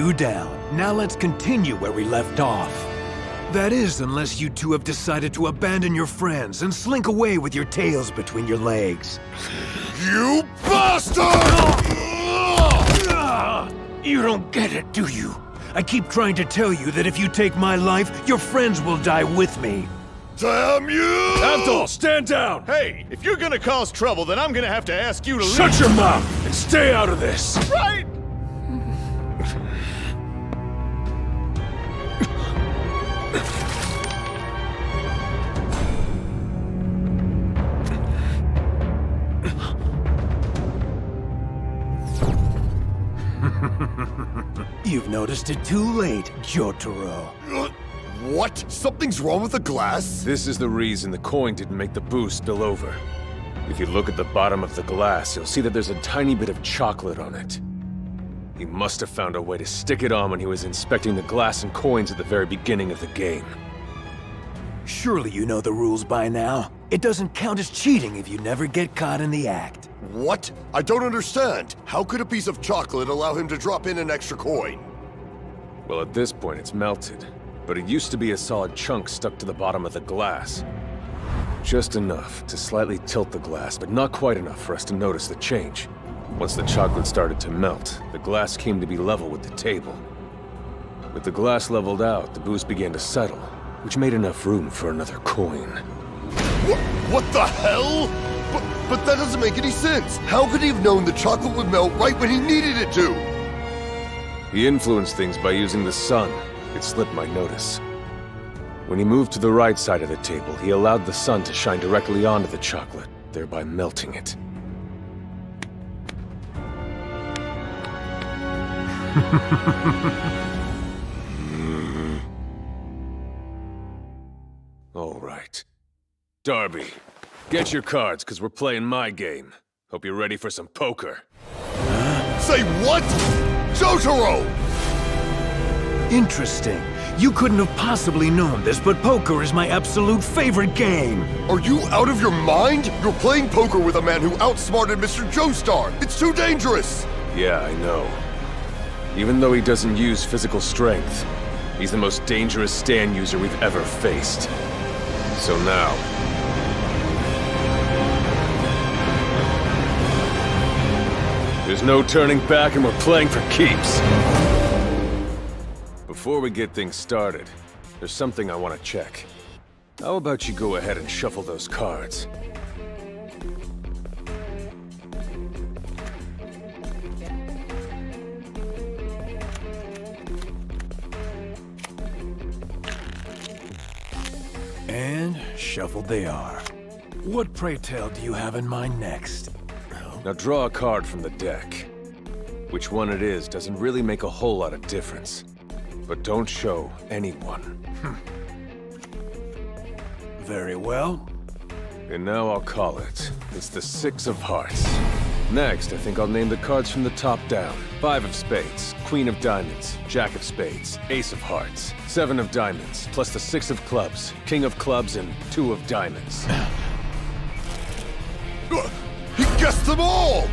Two down. Now let's continue where we left off. That is, unless you two have decided to abandon your friends and slink away with your tails between your legs. You bastard! You don't get it, do you? I keep trying to tell you that if you take my life, your friends will die with me. Damn you! Abdul, stand down! Hey, if you're gonna cause trouble, then I'm gonna have to ask you to leave. Shut your mouth and stay out of this! Right! You've noticed it too late, Jotaro. What? Something's wrong with the glass? This is the reason the coin didn't make the boost spill over. If you look at the bottom of the glass, you'll see that there's a tiny bit of chocolate on it. He must have found a way to stick it on when he was inspecting the glass and coins at the very beginning of the game. Surely you know the rules by now. It doesn't count as cheating if you never get caught in the act. What? I don't understand. How could a piece of chocolate allow him to drop in an extra coin? Well, at this point, it's melted. But it used to be a solid chunk stuck to the bottom of the glass. Just enough to slightly tilt the glass, but not quite enough for us to notice the change. Once the chocolate started to melt, the glass came to be level with the table. With the glass leveled out, the boost began to settle, which made enough room for another coin. What, what the hell? But, but that doesn't make any sense. How could he have known the chocolate would melt right when he needed it to? He influenced things by using the sun. It slipped my notice. When he moved to the right side of the table, he allowed the sun to shine directly onto the chocolate, thereby melting it. All right. D'Arby, get your cards, because we're playing my game. Hope you're ready for some poker. Say what? Jotaro! Interesting. You couldn't have possibly known this, but poker is my absolute favorite game. Are you out of your mind? You're playing poker with a man who outsmarted Mr. Joestar. It's too dangerous. Yeah, I know. Even though he doesn't use physical strength, he's the most dangerous stand user we've ever faced. So now... There's no turning back and we're playing for keeps. Before we get things started, there's something I want to check. How about you go ahead and shuffle those cards? Shuffled they are. What, pray tell, do you have in mind next? Now draw a card from the deck. Which one it is doesn't really make a whole lot of difference. But don't show anyone. Hmm. Very well. And now I'll call it. It's the Six of Hearts. Next, I think I'll name the cards from the top down. Five of Spades, Queen of Diamonds, Jack of Spades, Ace of Hearts, Seven of Diamonds, plus the Six of Clubs, King of Clubs, and Two of Diamonds. He guessed them all!